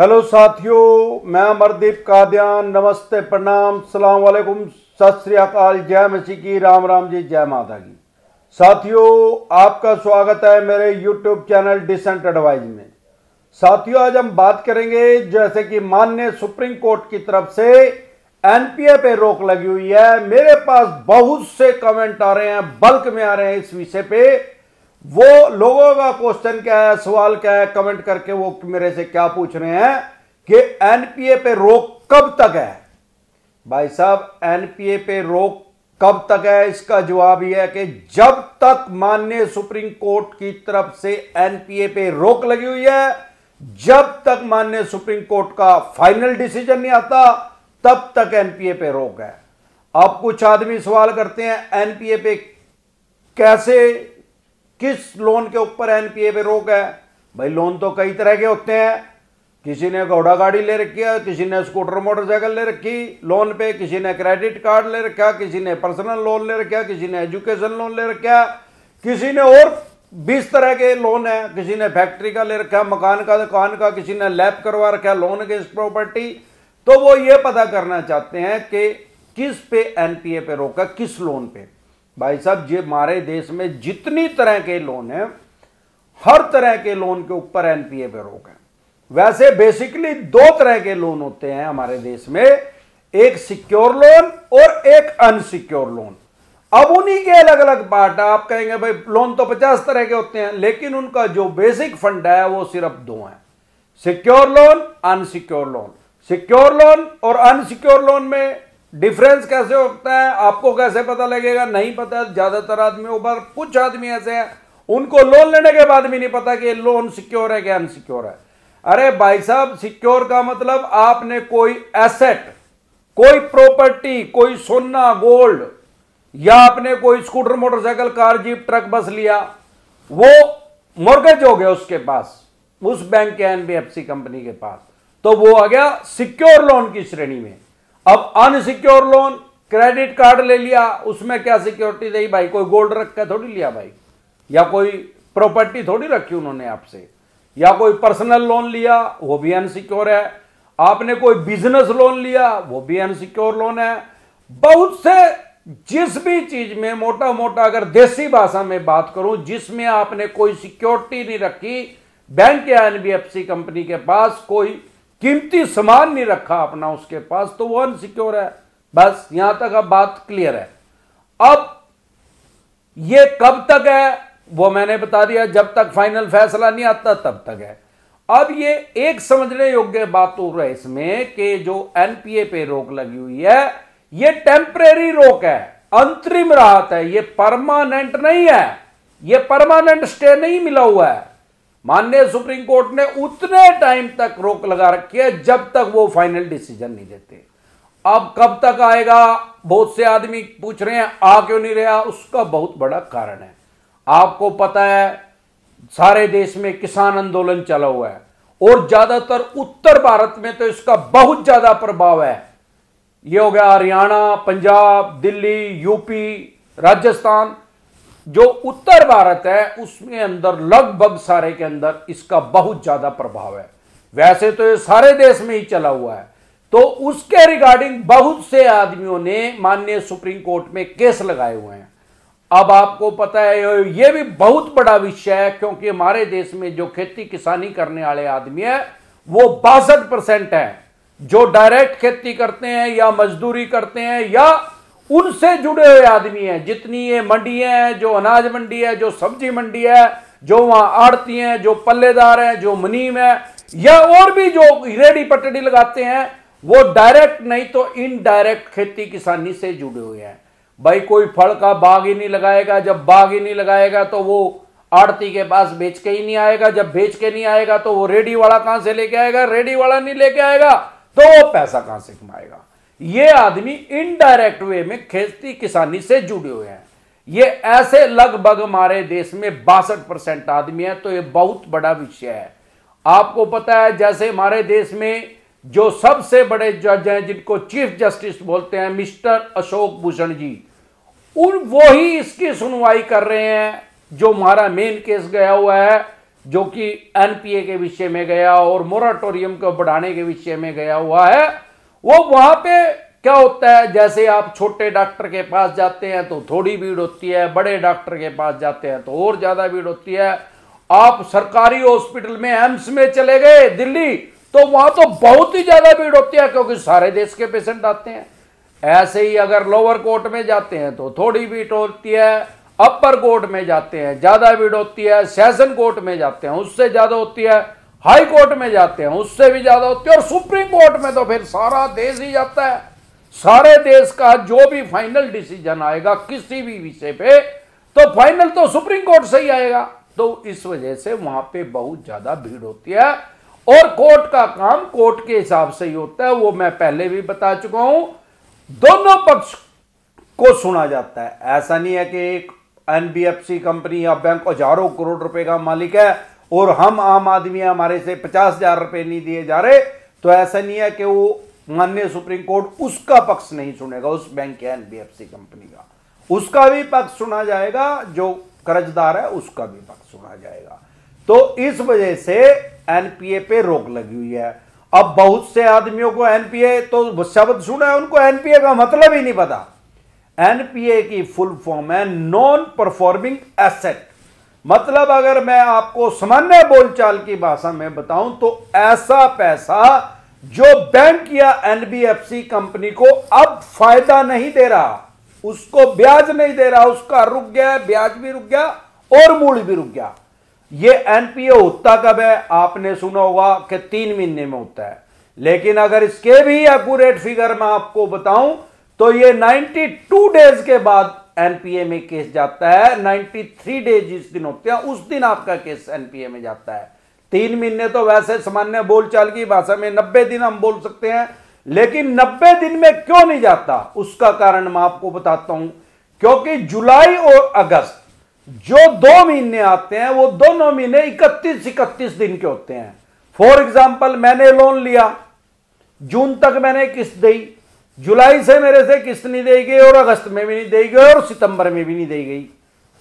Hello साथियों, मैं अमरदीप कादियान, नमस्ते, प्रणाम, सलाम वालेकुम, सत श्री अकाल, जय मसीह की, राम राम जी, जय माता की। साथियों, आपका स्वागत है मेरे यूट्यूब चैनल डिसेंट एडवाइज में। साथियों, आज हम बात करेंगे जैसे कि माननीय सुप्रीम कोर्ट की तरफ़ से एनपीए पे रोक लगी हुई है। मेरे पास बहुत से कमेंट आ रहे हैं बल्क में आ रहे हैं इस विषय पे। वो लोगों का क्वेश्चन क्या है, सवाल क्या है कमेंट करके वो मेरे से क्या पूछ रहे हैं कि एनपीए पे रोक कब तक है? भाई साहब एनपीए पे रोक कब तक है? इसका जवाब यह है कि जब तक माननीय सुप्रीम कोर्ट की तरफ़ से एनपीए पे रोक लगी हुई है, जब तक माननीय सुप्रीम कोर्ट का फाइनल डिसीज़न नहीं आता, तब तक एनपीए पे रोक है। अब कुछ आदमी सवाल करते हैं एनपीए पे कैसे किस लोन के ऊपर एनपीए पे रोक है? भाई, लोन तो कई तरह के होते हैं। किसी ने घोड़ा गाड़ी ले रखी है, किसी ने स्कूटर, मोटरसाइकिल ले रखी लोन पे, किसी ने क्रेडिट कार्ड ले रखा, किसी ने पर्सनल लोन ले रखा, किसी ने एजुकेशन लोन ले रखा, किसी ने और बीस तरह के लोन है। किसी ने फैक्ट्री का ले रखा, मकान का, दुकान का, किसी ने लैब करवा रखा, लोन अगेंस्ट प्रॉपर्टी। तो वो ये पता करना चाहते हैं कि किस पे एनपीए पे रोका, किस लोन पे? भाई साहब, ये हमारे देश में जितनी तरह के लोन है, हर तरह के लोन के ऊपर एनपीए पे रोक है। वैसे बेसिकली दो तरह के लोन होते हैं हमारे देश में, एक सिक्योर लोन और एक अनसिक्योर लोन अब उन्हीं के अलग अलग पार्ट है। आप कहेंगे, भाई लोन तो पचास तरह के होते हैं, लेकिन उनका जो बेसिक फंड है, वो सिर्फ़ दो है। Secure loan unsecure loan secure loan और अनसिक्योर लोन में डिफरेंस कैसे होता है, आपको कैसे पता लगेगा? नहीं पता, ज़्यादातर आदमी ऊपर कुछ आदमी ऐसे हैं, उनको लोन लेने के बाद भी नहीं पता कि लोन सिक्योर है कि अनसिक्योर है। अरे भाई साहब सिक्योर का मतलब आपने कोई एसेट कोई प्रॉपर्टी कोई सोना गोल्ड या आपने कोई scooter motorcycle car jeep truck bus लिया, वो मोर्गेज हो गया उसके पास, उस बैंक के एनबीएफसी कंपनी के पास। तो वो आ गया सिक्योर लोन की श्रेणी में। अब अनसिक्योर लोन क्रेडिट कार्ड ले लिया, उसमें क्या सिक्योरिटी दी भाई? कोई गोल्ड रख के थोड़ी लिया भाई? या कोई प्रॉपर्टी थोड़ी रखी उन्होंने आपसे? या कोई पर्सनल लोन लिया, वो भी अनसिक्योर है। आपने कोई बिज़नेस लोन लिया, वो भी अनसिक्योर लोन है। बहुत से, जिस भी चीज़ में मोटा मोटा अगर देसी भाषा में बात करूँ, जिसमें आपने कोई सिक्योरिटी नहीं रखी बैंक या एनबीएफसी कंपनी के पास कोई कीमती सामान नहीं रखा अपना उसके पास तो वो अनसिक्योर है। बस, यहाँ तक अब बात क्लियर है। अब ये कब तक है, वो मैंने बता दिया, जब तक फाइनल फैसला नहीं आता, तब तक है। अब ये एक समझने योग्य बात हो रहा है इसमें कि जो एनपीए पे रोक लगी हुई है, ये टेम्परेरी रोक है, अंतरिम राहत है, ये परमानेंट नहीं है, ये परमानेंट स्टे नहीं मिला हुआ है। माननीय सुप्रीम कोर्ट ने उतने टाइम तक रोक लगा रखी है जब तक वो फाइनल डिसीज़न नहीं देते अब कब तक आएगा, बहुत से आदमी पूछ रहे हैं, आ क्यों नहीं रहा? उसका बहुत बड़ा कारण है। आपको पता है, सारे देश में किसान आंदोलन चला हुआ है और ज़्यादातर उत्तर भारत में तो इसका बहुत ज़्यादा प्रभाव है। ये हो गया हरियाणा, पंजाब, दिल्ली, यूपी, राजस्थान जो उत्तर भारत है, उसमें अंदर, लगभग सारे के अंदर इसका बहुत ज़्यादा प्रभाव है। वैसे तो ये सारे देश में ही चला हुआ है। तो उसके रिगार्डिंग बहुत से आदमियों ने माननीय सुप्रीम कोर्ट में केस लगाए हुए हैं। अब आपको पता है, ये भी बहुत बड़ा विषय है, क्योंकि हमारे देश में जो खेती किसानी करने वाले आदमी है, वो बासठ परसेंट है। जो डायरेक्ट खेती करते हैं या मजदूरी करते हैं या उनसे जुड़े हुए आदमी हैं। जितनी ये मंडी हैं, जो अनाज मंडी है, जो सब्ज़ी मंडी है, जो वहाँ आड़ती हैं, जो पल्लेदार हैं, जो मुनीम है, या और भी जो रेडी पटड़ी लगाते हैं, वो डायरेक्ट नहीं तो इनडायरेक्ट खेती किसानी से जुड़े हुए हैं। भाई, कोई फल का बाग ही नहीं लगाएगा। जब बाग ही नहीं लगाएगा तो वो आड़ती के पास बेच के ही नहीं आएगा। जब बेच के नहीं आएगा तो वो रेडी वाला कहाँ से लेके आएगा? रेडी वाला नहीं लेके आएगा। तो वो पैसा कहाँ से कमाएगा? ये आदमी इनडायरेक्ट वे में खेती किसानी से जुड़े हुए हैं। ये ऐसे लगभग हमारे देश में बासठ परसेंट आदमी है तो ये बहुत बड़ा विषय है। आपको पता है, जैसे हमारे देश में जो सबसे बड़े जज हैं, जिनको चीफ जस्टिस बोलते हैं, मिस्टर अशोक भूषण जी, उन वो ही इसकी सुनवाई कर रहे हैं, जो हमारा मेन केस गया हुआ है, जो कि एनपीए के विषय में गया और मोराटोरियम को बढ़ाने के विषय में गया हुआ है। वो वहाँ पे क्या होता है, जैसे आप छोटे डॉक्टर के पास जाते हैं तो थोड़ी भीड़ होती है, बड़े डॉक्टर के पास जाते हैं तो और ज़्यादा भीड़ होती है। आप सरकारी हॉस्पिटल में, एम्स में चले गए, दिल्ली तो वहाँ तो बहुत ही ज़्यादा भीड़ होती है, क्योंकि सारे देश के पेशेंट आते हैं। ऐसे ही अगर लोअर कोर्ट में जाते हैं तो थोड़ी भीड़ होती है, अपर कोर्ट में जाते हैं, ज़्यादा भीड़ होती है, सेशन कोर्ट में जाते हैं, उससे ज़्यादा होती है। हाई कोर्ट में जाते हैं, उससे भी ज़्यादा होती है, और सुप्रीम कोर्ट में तो फिर सारा देश ही जाता है। सारे देश का जो भी फाइनल डिसीज़न आएगा किसी भी विषय पे तो फाइनल तो सुप्रीम कोर्ट से ही आएगा। तो इस वजह से वहाँ पे बहुत ज़्यादा भीड़ होती है, और कोर्ट का काम कोर्ट के हिसाब से ही होता है, वो मैं पहले भी बता चुका हूँ। दोनों पक्ष को सुना जाता है। ऐसा नहीं है कि एक एनबीएफसी कंपनी या बैंक हज़ारों करोड़ रुपए का मालिक है और हम आम आदमी हमारे से पचास हज़ार रुपए नहीं दिए जा रहे तो ऐसा नहीं है कि वो माननीय सुप्रीम कोर्ट उसका पक्ष नहीं सुनेगा, उस बैंक या एनबीएफसी कंपनी का। उसका भी पक्ष सुना जाएगा, जो कर्जदार है, उसका भी पक्ष सुना जाएगा। तो इस वजह से एनपीए पे रोक लगी हुई है। अब बहुत से आदमियों को एनपीए तो शब्द सुना है उनको एनपीए का मतलब ही नहीं पता। एनपीए की फुल फॉर्म है नॉन परफॉर्मिंग एसेट। मतलब अगर मैं आपको सामान्य बोलचाल की भाषा में बताऊँ तो ऐसा पैसा जो बैंक या एनबीएफसी कंपनी को अब फ़ायदा नहीं दे रहा, उसको ब्याज नहीं दे रहा, उसका रुक गया, ब्याज भी रुक गया और मूल भी रुक गया। ये एनपीए होता कब है? आपने सुना होगा कि तीन महीने में होता है। लेकिन अगर इसके भी एक्यूरेट फिगर मैं आपको बताऊँ तो ये 92 डेज़ के बाद एनपीए में केस जाता है 93 डेज़ जिस दिन होते हैं, उस दिन आपका केस एनपीए में जाता है। तीन महीने तो वैसे सामान्य बोलचाल की भाषा में 90 दिन हम बोल सकते हैं, लेकिन 90 दिन में क्यों नहीं जाता? उसका कारण मैं आपको बताता हूँ, क्योंकि जुलाई और अगस्त जो दो महीने आते हैं, वो दोनों महीने इकतीस इकतीस दिन के होते हैं। फॉर एग्ज़ाम्पल मैंने लोन लिया, जून तक मैंने किस्त दी जुलाई से मेरे से किस्त नहीं दी गई और अगस्त में भी नहीं दी गई और सितंबर में भी नहीं दी गई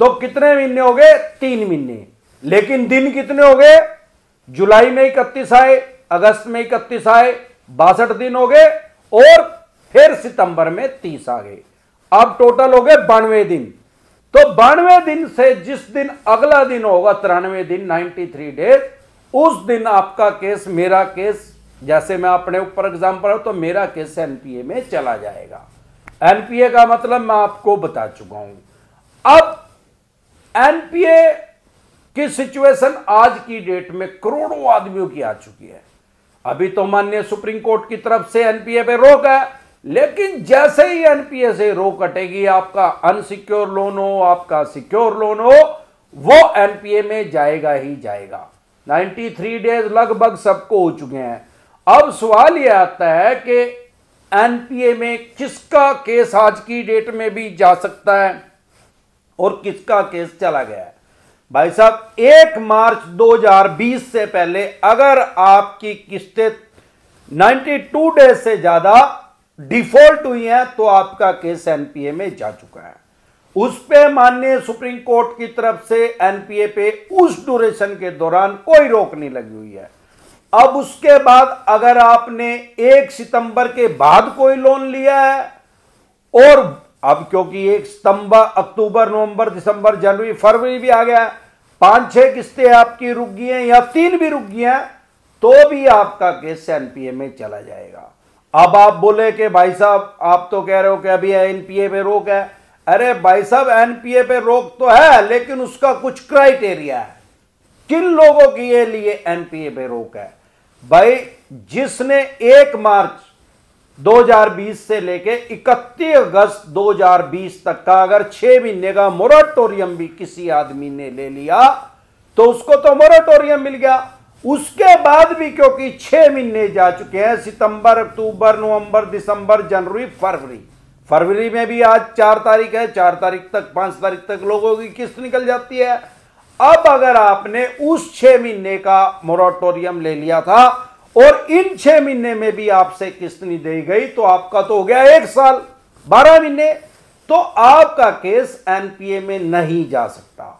तो कितने महीने हो गए? तीन महीने। लेकिन दिन कितने हो गए? जुलाई में इकतीस आए, अगस्त में इकतीस आए, बासठ दिन हो गए और फिर सितंबर में तीस आ गए। अब टोटल हो गए बानवे दिन। तो बानवे दिन से जिस दिन अगला दिन होगा, तिरानवे दिन नाइन्टी थ्री डेज़ उस दिन आपका केस मेरा केस जैसे मैं अपने ऊपर एग्ज़ाम्पल हूँ तो मेरा केस एनपीए में चला जाएगा। एनपीए का मतलब मैं आपको बता चुका हूँ। अब एनपीए की सिचुएशन आज की डेट में करोड़ों आदमियों की आ चुकी है। अभी तो माननीय सुप्रीम कोर्ट की तरफ़ से एनपीए पे रोक है, लेकिन जैसे ही एनपीए से रोक हटेगी, आपका अनसिक्योर लोन हो, आपका सिक्योर लोन हो, वो एनपीए में जाएगा ही जाएगा। 93 डेज़ लगभग सबको हो चुके हैं। अब सवाल यह आता है कि एनपीए में किसका केस आज की डेट में भी जा सकता है और किसका केस चला गया है? भाई साहब, एक मार्च 2020 से पहले अगर आपकी किस्तें 92 डेज़ से ज़्यादा डिफ़ॉल्ट हुई हैं तो आपका केस एनपीए में जा चुका है। उस पे माननीय सुप्रीम कोर्ट की तरफ़ से एनपीए पे उस ड्यूरेशन के दौरान कोई रोक नहीं लगी हुई है। अब उसके बाद अगर आपने एक सितंबर के बाद कोई लोन लिया है, और अब क्योंकि एक सितंबर, अक्टूबर, नवंबर, दिसंबर, जनवरी, फरवरी भी आ गया, पाँच, छह किस्तें आपकी रुक गई हैं या तीन भी रुक गई हैं तो भी आपका केस एनपीए में चला जाएगा। अब आप बोले कि भाई साहब, आप तो कह रहे हो कि अभी एनपीए पे रोक है। अरे भाई साहब, एनपीए पे रोक तो है, लेकिन उसका कुछ क्राइटेरिया है। किन लोगों के लिए एनपीए पे रोक है? भाई, जिसने एक मार्च 2020 से लेके 31 अगस्त 2020 तक का अगर छह महीने का मोराटोरियम भी किसी आदमी ने ले लिया तो उसको तो मोराटोरियम मिल गया। उसके बाद भी क्योंकि छह महीने जा चुके हैं, सितंबर, अक्टूबर, नवंबर, दिसंबर, जनवरी, फरवरी। फरवरी में भी आज चार तारीख है, चार तारीख तक, पाँच तारीख तक लोगों की किस्त निकल जाती है। अब अगर आपने उस छह महीने का मोराटोरियम ले लिया था, और इन छह महीने में भी आपसे किस्त नहीं दी गई तो आपका तो हो गया एक साल, बारह महीने तो आपका केस एनपीए में नहीं जा सकता।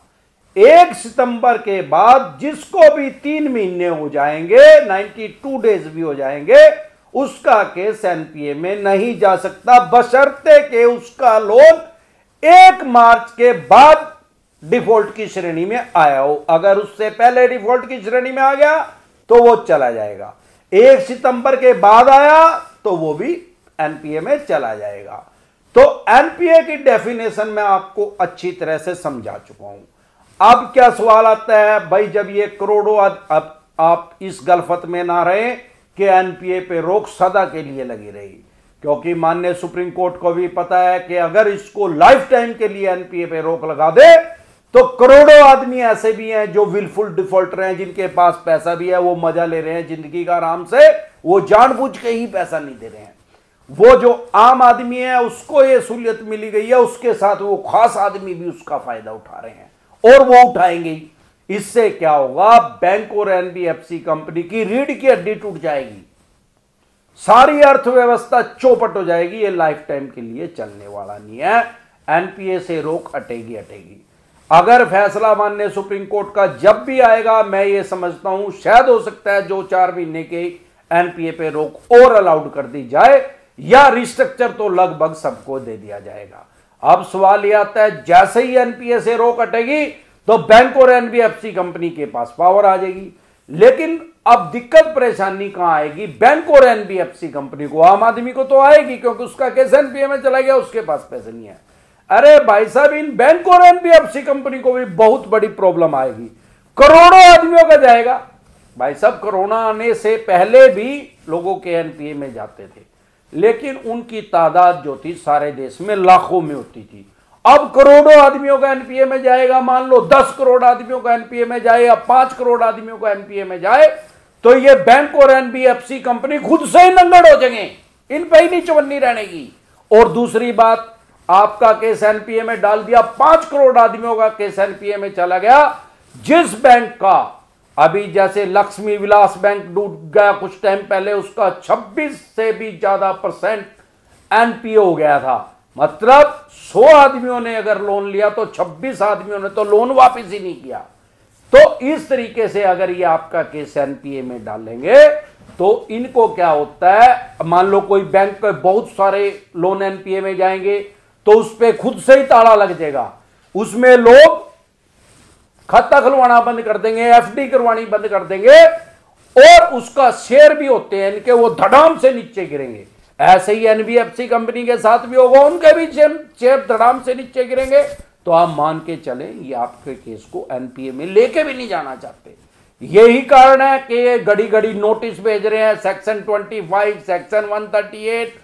एक सितंबर के बाद जिसको भी तीन महीने हो जाएँगे 92 डेज़ भी हो जाएँगे, उसका केस एनपीए में नहीं जा सकता। बशर्ते के उसका लोन एक मार्च के बाद डिफ़ॉल्ट की श्रेणी में आया हो। अगर उससे पहले डिफ़ॉल्ट की श्रेणी में आ गया तो वो चला जाएगा। एक सितंबर के बाद आया तो वो भी एनपीए में चला जाएगा। तो एनपीए की डेफिनेशन मैं आपको अच्छी तरह से समझा चुका हूँ। अब क्या सवाल आता है? भाई, जब ये करोड़ों अब आप इस गलफत में ना रहे कि एनपीए पे रोक सदा के लिए लगी रही। क्योंकि माननीय सुप्रीम कोर्ट को भी पता है कि अगर इसको लाइफ टाइम के लिए एनपीए पे रोक लगा दे तो करोड़ों आदमी ऐसे भी हैं जो विलफुल डिफॉल्टर हैं, जिनके पास पैसा भी है, वो मज़ा ले रहे हैं ज़िंदगी का आराम से, वो जानबूझ के ही पैसा नहीं दे रहे हैं। वो जो आम आदमी है, उसको ये सहूलियत मिली गई है, उसके साथ वो खास आदमी भी उसका फ़ायदा उठा रहे हैं। और वो उठाएँगे इससे क्या होगा? बैंक और एनबीएफसी कंपनी की रीढ़ की हड्डी टूट जाएगी। सारी अर्थव्यवस्था चौपट हो जाएगी। ये लाइफ टाइम के लिए चलने वाला नहीं है। एनपीए से रोक अटेगी अटेगी अगर फैसला मानने सुप्रीम कोर्ट का जब भी आएगा, मैं ये समझता हूँ, शायद हो सकता है जो चार महीने के एनपीए पे रोक और अलाउड कर दी जाए, या रिस्ट्रक्चर तो लगभग सबको दे दिया जाएगा। अब सवाल यह आता है, जैसे ही एनपीए से रोक हटेगी तो बैंक और एनबीएफसी कंपनी के पास पावर आ जाएगी। लेकिन अब दिक्कत परेशानी कहाँ आएगी? बैंक और एनबीएफसी कंपनी को, आम आदमी को तो आएगी, क्योंकि उसका केस एनपीए में चला गया, उसके पास पैसे नहीं है। अरे भाई साहब, इन बैंक और एनबीएफसी कंपनी को भी बहुत बड़ी प्रॉब्लम आएगी। करोड़ों आदमियों का जाएगा। भाई साहब, कोरोना आने से पहले भी लोगों के एनपीए में जाते थे, लेकिन उनकी तादाद जो थी सारे देश में लाखों में होती थी। अब करोड़ों आदमियों का एनपीए में जाएगा, मान लो दस करोड़ आदमियों का एनपीए में जाए या पाँच करोड़ आदमियों का एनपीए में जाए तो ये बैंक और एनबीएफसी कंपनी खुद से ही नंगड़ हो जाएँगे। इन पर ही नहीं चवन्नी रहने की। और दूसरी बात आपका केस एनपीए में डाल दिया, पाँच करोड़ आदमियों का केस एनपीए में चला गया। जिस बैंक का, अभी जैसे लक्ष्मी विलास बैंक डूब गया कुछ टाइम पहले, उसका 26 से भी ज़्यादा परसेंट एनपीए हो गया था। मतलब 100 आदमियों ने अगर लोन लिया तो 26 आदमियों ने तो लोन वापस ही नहीं किया। तो इस तरीके से अगर ये आपका केस एनपीए में डालेंगे तो इनको क्या होता है? मान लो कोई बैंक बहुत सारे लोन एनपीए में जाएँगे तो उस पर खुद से ही ताला लग जाएगा। उसमें लोग खाता खुलवाना बंद कर देंगे, एफडी करवानी बंद कर देंगे, और उसका शेयर भी होते हैं, इनके वो धड़ाम से नीचे गिरेंगे। ऐसे ही एनबीएफसी कंपनी के साथ भी होगा, उनके भी शेयर धड़ाम से नीचे गिरेंगे। तो आप मान के चले, ये आपके केस को एनपीए में लेके भी नहीं जाना चाहते। यही कारण है कि ये घड़ी घड़ी नोटिस भेज रहे हैं, सेक्शन 25 सेक्शन 138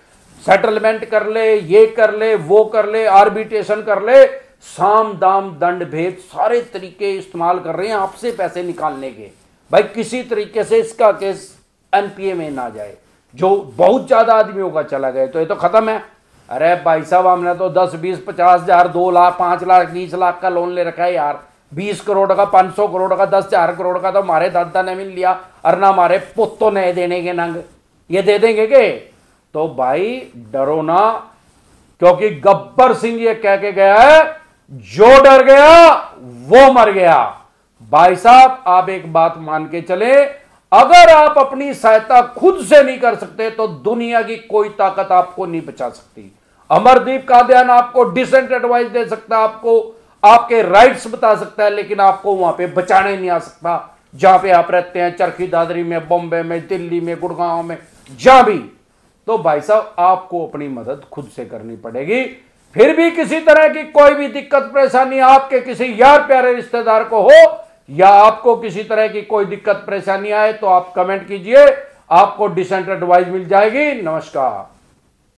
सेटलमेंट कर ले, ये कर ले, वो कर ले, आर्बिट्रेशन कर ले, साम दाम दंड भेद सारे तरीके इस्तेमाल कर रहे हैं आपसे पैसे निकालने के। भाई किसी तरीके से इसका केस एनपीए में ना जाए, जो बहुत ज़्यादा आदमियों का चला गया तो ये तो खत्म है। अरे भाई साहब, हमने तो दस, बीस, पचास हज़ार, दो लाख, पाँच लाख, बीस लाख का लोन ले रखा है यार। बीस करोड़ का, पाँच सौ करोड़ का, दस हज़ार करोड़ का तो हमारे दादा ने भी लिया, और ना हमारे पुत्तों ने देने के नंग। ये दे देंगे के? तो भाई डरो ना, क्योंकि गब्बर सिंह ये कह के गया है, जो डर गया, वो मर गया। भाई साहब, आप एक बात मान के चले, अगर आप अपनी सहायता खुद से नहीं कर सकते तो दुनिया की कोई ताकत आपको नहीं बचा सकती। अमरदीप का ध्यान आपको डिसेंट एडवाइस दे सकता है आपको आपके राइट्स बता सकता है लेकिन आपको वहाँ पे बचाने नहीं आ सकता। जहाँ पे आप रहते हैं, चरखी दादरी में, बॉम्बे में, दिल्ली में, गुड़गांव में, जहाँ भी। तो भाई साहब, आपको अपनी मदद खुद से करनी पड़ेगी। फिर भी किसी तरह की कोई भी दिक्कत, परेशानी आपके किसी यार प्यारे रिश्तेदार को हो, या आपको किसी तरह की कोई दिक्कत, परेशानी आए तो आप कमेंट कीजिए। आपको डिसेंट एडवाइस मिल जाएगी। नमस्कार।